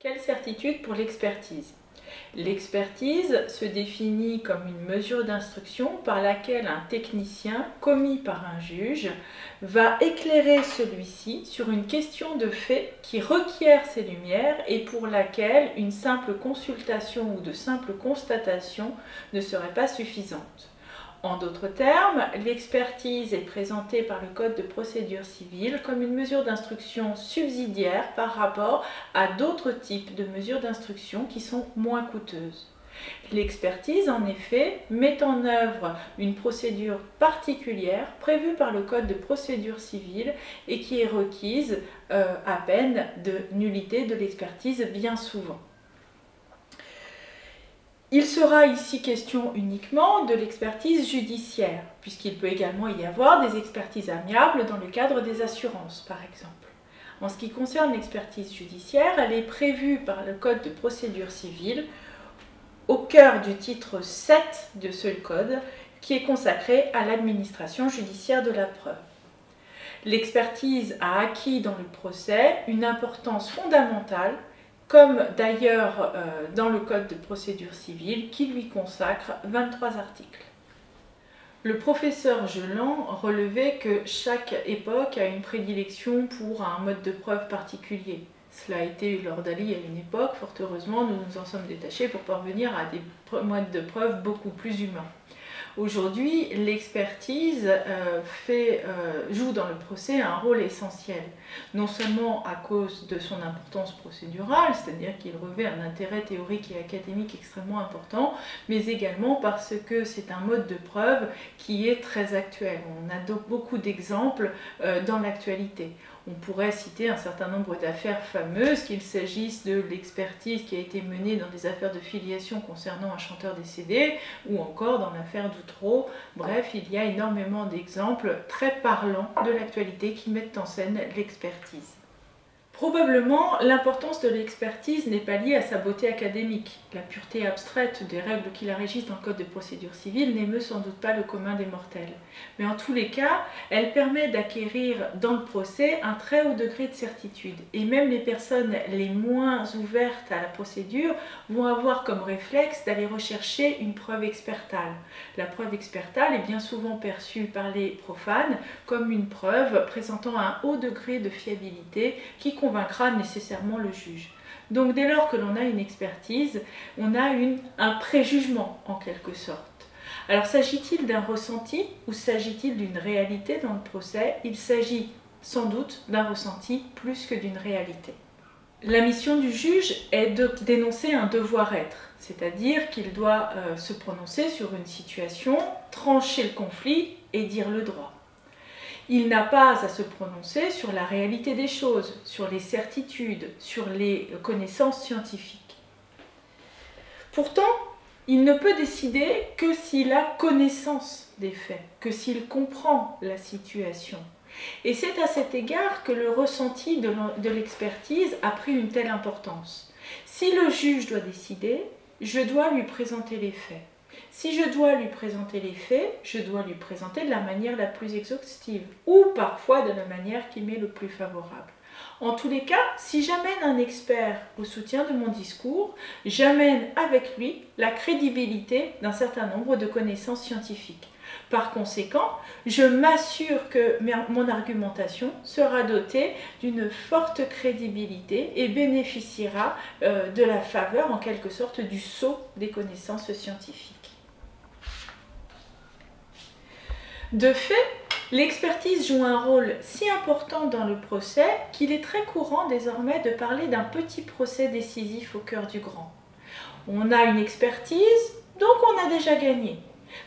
Quelle certitude pour l'expertise? L'expertise se définit comme une mesure d'instruction par laquelle un technicien, commis par un juge, va éclairer celui-ci sur une question de fait qui requiert ses lumières et pour laquelle une simple consultation ou de simple constatation ne serait pas suffisante. En d'autres termes, l'expertise est présentée par le Code de procédure civile comme une mesure d'instruction subsidiaire par rapport à d'autres types de mesures d'instruction qui sont moins coûteuses. L'expertise, en effet, met en œuvre une procédure particulière prévue par le Code de procédure civile et qui est requise euh, à peine de nullité de l'expertise bien souvent. Il sera ici question uniquement de l'expertise judiciaire, puisqu'il peut également y avoir des expertises amiables dans le cadre des assurances, par exemple. En ce qui concerne l'expertise judiciaire, elle est prévue par le Code de procédure civile au cœur du titre 7 de ce code qui est consacré à l'administration judiciaire de la preuve. L'expertise a acquis dans le procès une importance fondamentale comme d'ailleurs euh, dans le Code de procédure civile qui lui consacre 23 articles. Le professeur Geland relevait que chaque époque a une prédilection pour un mode de preuve particulier. Cela a été lors d'Ali à une époque, fort heureusement nous nous en sommes détachés pour parvenir à des modes de preuve beaucoup plus humains. Aujourd'hui, l'expertise euh, euh, joue dans le procès un rôle essentiel, non seulement à cause de son importance procédurale, c'est-à-dire qu'il revêt un intérêt théorique et académique extrêmement important, mais également parce que c'est un mode de preuve qui est très actuel. On a donc beaucoup d'exemples euh, dans l'actualité. On pourrait citer un certain nombre d'affaires fameuses, qu'il s'agisse de l'expertise qui a été menée dans des affaires de filiation concernant un chanteur décédé, ou encore dans l'affaire d'Outreau. Bref, il y a énormément d'exemples très parlants de l'actualité qui mettent en scène l'expertise. Probablement, l'importance de l'expertise n'est pas liée à sa beauté académique. La pureté abstraite des règles qui la régissent dans le Code de procédure civile n'émeut sans doute pas le commun des mortels. Mais en tous les cas, elle permet d'acquérir dans le procès un très haut degré de certitude. Et même les personnes les moins ouvertes à la procédure vont avoir comme réflexe d'aller rechercher une preuve expertale. La preuve expertale est bien souvent perçue par les profanes comme une preuve présentant un haut degré de fiabilité qui convaincra nécessairement le juge. Donc dès lors que l'on a une expertise, on a un préjugement en quelque sorte. Alors s'agit-il d'un ressenti ou s'agit-il d'une réalité dans le procès? Il s'agit sans doute d'un ressenti plus que d'une réalité. La mission du juge est de dénoncer un devoir-être, c'est-à-dire qu'il doit euh, se prononcer sur une situation, trancher le conflit et dire le droit il n'a pas à se prononcer sur la réalité des choses, sur les certitudes, sur les connaissances scientifiques. Pourtant, il ne peut décider que s'il a connaissance des faits, que s'il comprend la situation. Et c'est à cet égard que le ressenti de l'expertise a pris une telle importance. Si le juge doit décider, je dois lui présenter les faits. Si je dois lui présenter les faits, je dois lui présenter de la manière la plus exhaustive ou parfois de la manière qui m'est le plus favorable. En tous les cas, si j'amène un expert au soutien de mon discours, j'amène avec lui la crédibilité d'un certain nombre de connaissances scientifiques. Par conséquent, je m'assure que mon argumentation sera dotée d'une forte crédibilité et bénéficiera euh, de la faveur en quelque sorte du sceau des connaissances scientifiques. De fait, l'expertise joue un rôle si important dans le procès qu'il est très courant désormais de parler d'un petit procès décisif au cœur du grand. On a une expertise, donc on a déjà gagné.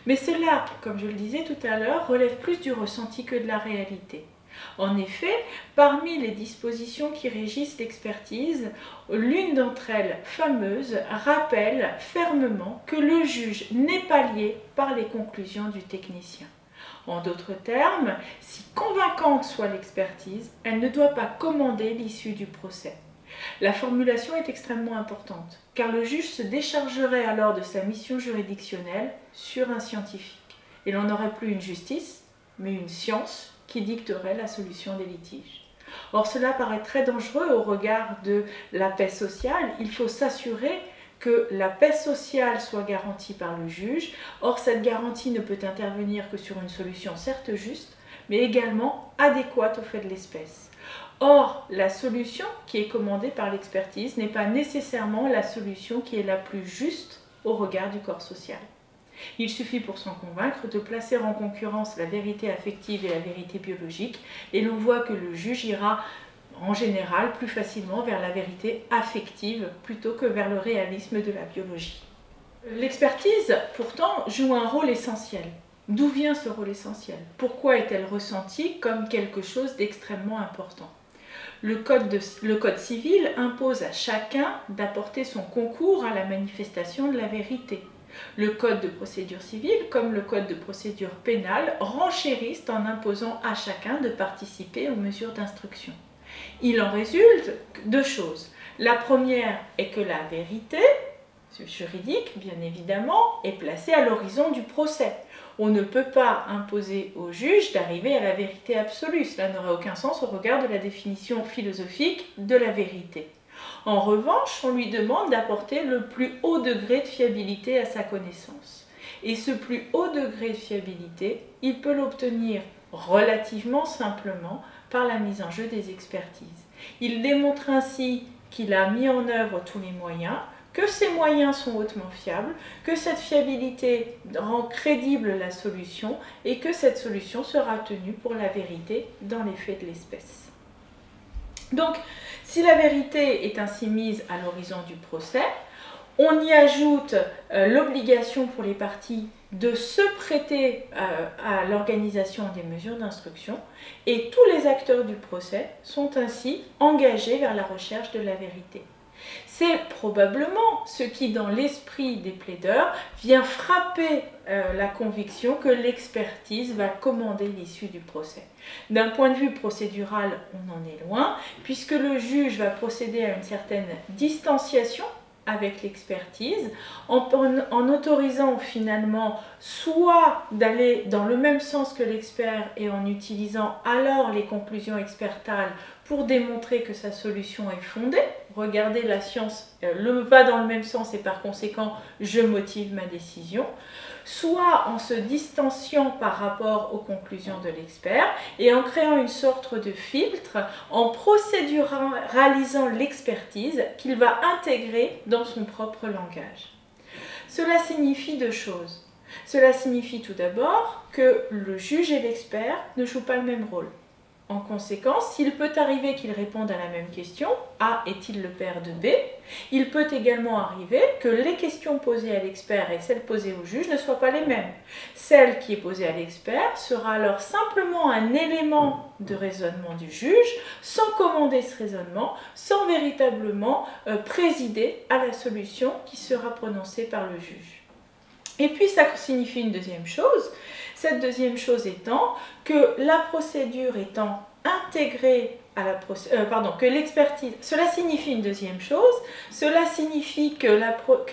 Mais cela, comme je le disais tout à l'heure, relève plus du ressenti que de la réalité. En effet, parmi les dispositions qui régissent l'expertise, l'une d'entre elles, fameuse, rappelle fermement que le juge n'est pas lié par les conclusions du technicien. En d'autres termes, si convaincante soit l'expertise, elle ne doit pas commander l'issue du procès. La formulation est extrêmement importante, car le juge se déchargerait alors de sa mission juridictionnelle sur un scientifique. Et l'on n'aurait plus une justice, mais une science qui dicterait la solution des litiges. Or cela paraît très dangereux au regard de la paix sociale. Il faut s'assurer que la paix sociale soit garantie par le juge. Or cette garantie ne peut intervenir que sur une solution certes juste, mais également adéquate au fait de l'espèce. Or, la solution qui est commandée par l'expertise n'est pas nécessairement la solution qui est la plus juste au regard du corps social. Il suffit pour s'en convaincre de placer en concurrence la vérité affective et la vérité biologique, et l'on voit que le juge ira en général plus facilement vers la vérité affective plutôt que vers le réalisme de la biologie. L'expertise, pourtant, joue un rôle essentiel. D'où vient ce rôle essentiel? Pourquoi est-elle ressentie comme quelque chose d'extrêmement important? Le code, civil impose à chacun d'apporter son concours à la manifestation de la vérité. Le code de procédure civile, comme le code de procédure pénale, renchérissent en imposant à chacun de participer aux mesures d'instruction. Il en résulte deux choses. La première est que la vérité juridique, bien évidemment, est placée à l'horizon du procès. On ne peut pas imposer au juge d'arriver à la vérité absolue. Cela n'aurait aucun sens au regard de la définition philosophique de la vérité. En revanche, on lui demande d'apporter le plus haut degré de fiabilité à sa connaissance. Et ce plus haut degré de fiabilité, il peut l'obtenir relativement simplement par la mise en jeu des expertises. Il démontre ainsi qu'il a mis en œuvre tous les moyens, que ces moyens sont hautement fiables, que cette fiabilité rend crédible la solution et que cette solution sera tenue pour la vérité dans les faits de l'espèce. Donc, si la vérité est ainsi mise à l'horizon du procès, on y ajoute euh, l'obligation pour les parties de se prêter euh, à l'organisation des mesures d'instruction et tous les acteurs du procès sont ainsi engagés vers la recherche de la vérité. C'est probablement ce qui, dans l'esprit des plaideurs, vient frapper euh, la conviction que l'expertise va commander l'issue du procès. D'un point de vue procédural, on en est loin, puisque le juge va procéder à une certaine distanciation avec l'expertise, en, autorisant finalement soit d'aller dans le même sens que l'expert et en utilisant alors les conclusions expertales pour démontrer que sa solution est fondée. Regardez, la science euh, le, va dans le même sens et par conséquent, je motive ma décision soit en se distanciant par rapport aux conclusions de l'expert et en créant une sorte de filtre, en procéduralisant l'expertise qu'il va intégrer dans son propre langage. Cela signifie deux choses. Cela signifie tout d'abord que le juge et l'expert ne jouent pas le même rôle. En conséquence, s'il peut arriver qu'il réponde à la même question, A est-il le père de B? Il peut également arriver que les questions posées à l'expert et celles posées au juge ne soient pas les mêmes. Celle qui est posée à l'expert sera alors simplement un élément de raisonnement du juge, sans commander ce raisonnement, sans véritablement euh, présider à la solution qui sera prononcée par le juge. Et puis ça signifie une deuxième chose, cette deuxième chose étant que la procédure étant intégrée à la euh, pardon, que l'expertise, cela signifie une deuxième chose, cela signifie que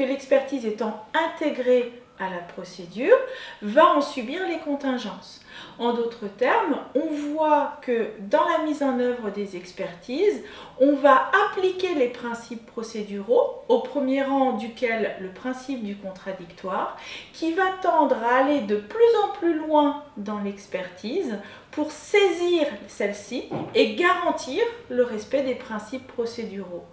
l'expertise étant intégrée à la procédure va en subir les contingences. En d'autres termes, on voit que dans la mise en œuvre des expertises, on va appliquer les principes procéduraux, au premier rang duquel le principe du contradictoire, qui va tendre à aller de plus en plus loin dans l'expertise pour saisir celle-ci et garantir le respect des principes procéduraux.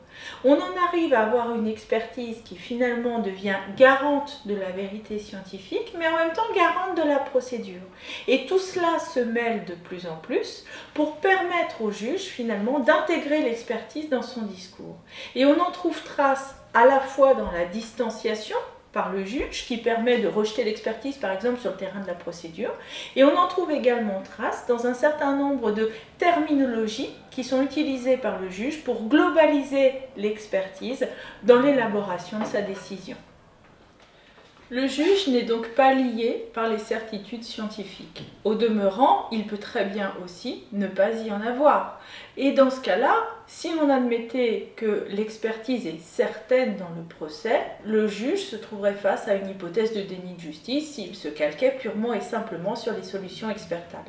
On en arrive à avoir une expertise qui finalement devient garante de la vérité scientifique, mais en même temps garante de la procédure. Et tout cela se mêle de plus en plus pour permettre au juge finalement d'intégrer l'expertise dans son discours. Et on en trouve trace à la fois dans la distanciation par le juge qui permet de rejeter l'expertise par exemple sur le terrain de la procédure et on en trouve également trace dans un certain nombre de terminologies qui sont utilisées par le juge pour globaliser l'expertise dans l'élaboration de sa décision. Le juge n'est donc pas lié par les certitudes scientifiques. Au demeurant, il peut très bien aussi ne pas y en avoir. Et dans ce cas-là, si on admettait que l'expertise est certaine dans le procès, le juge se trouverait face à une hypothèse de déni de justice s'il se calquait purement et simplement sur les solutions expertales.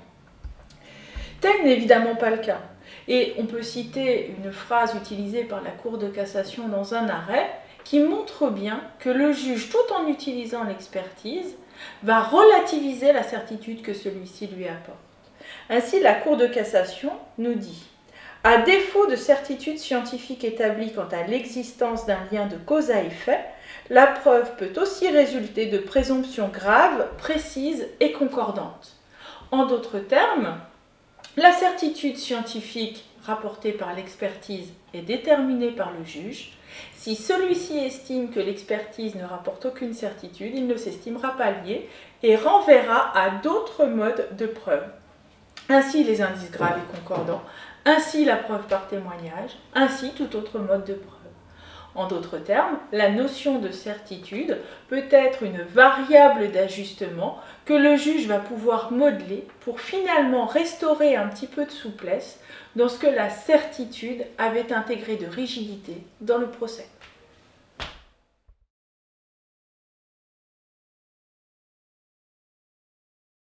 Tel n'est évidemment pas le cas. Et on peut citer une phrase utilisée par la Cour de cassation dans un arrêt qui montre bien que le juge, tout en utilisant l'expertise, va relativiser la certitude que celui-ci lui apporte. Ainsi, la Cour de cassation nous dit à défaut de certitude scientifique établie quant à l'existence d'un lien de cause à effet, la preuve peut aussi résulter de présomptions graves, précises et concordantes. En d'autres termes, la certitude scientifique rapportée par l'expertise est déterminée par le juge. Si celui-ci estime que l'expertise ne rapporte aucune certitude, il ne s'estimera pas lié et renverra à d'autres modes de preuve. Ainsi les indices graves et concordants ainsi la preuve par témoignage, ainsi tout autre mode de preuve. En d'autres termes, la notion de certitude peut être une variable d'ajustement que le juge va pouvoir modeler pour finalement restaurer un petit peu de souplesse dans ce que la certitude avait intégré de rigidité dans le procès.